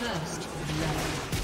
First love.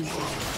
Executed.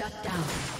Shut down.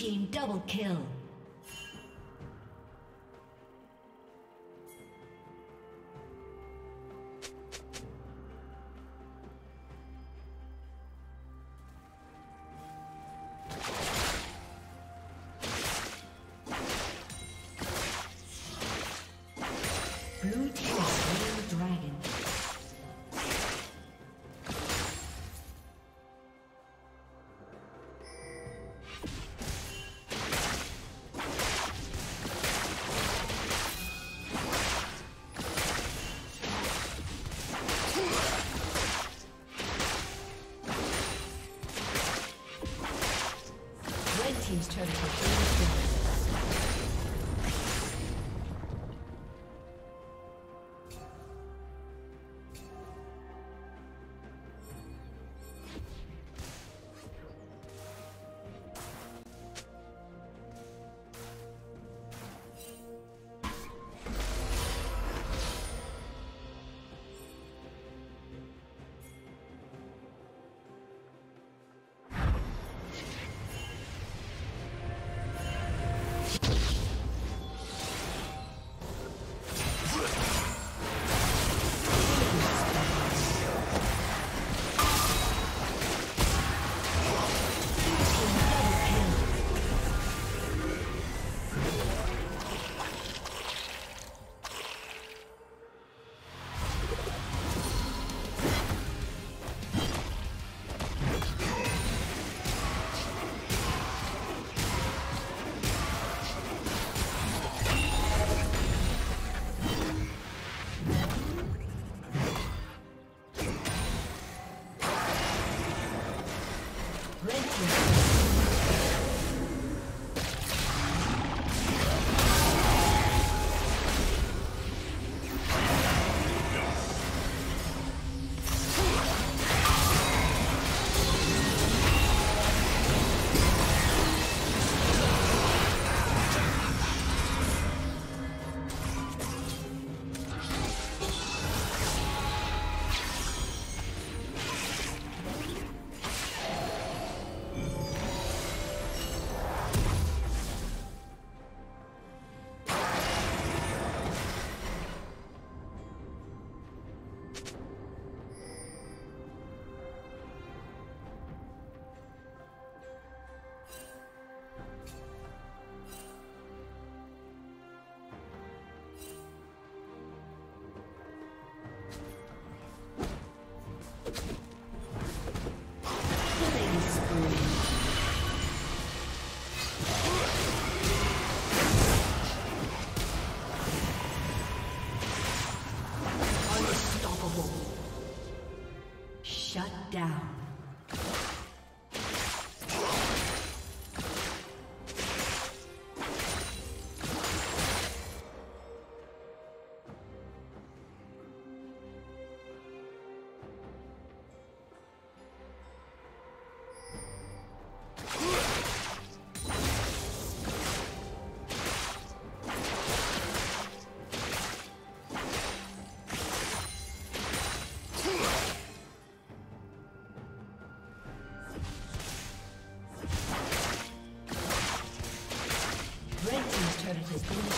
Team double kill. Shut down. Has been